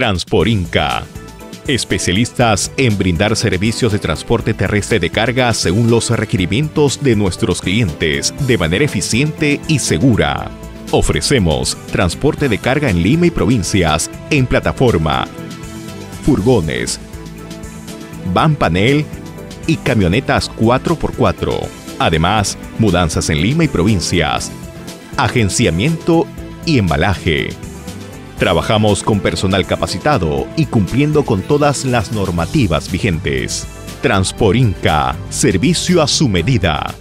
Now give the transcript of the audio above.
Transporinca. Especialistas en brindar servicios de transporte terrestre de carga según los requerimientos de nuestros clientes de manera eficiente y segura. Ofrecemos transporte de carga en Lima y provincias en plataforma, furgones, van panel y camionetas 4x4. Además, mudanzas en Lima y provincias, agenciamiento y embalaje. Trabajamos con personal capacitado y cumpliendo con todas las normativas vigentes. Transporinca, servicio a su medida.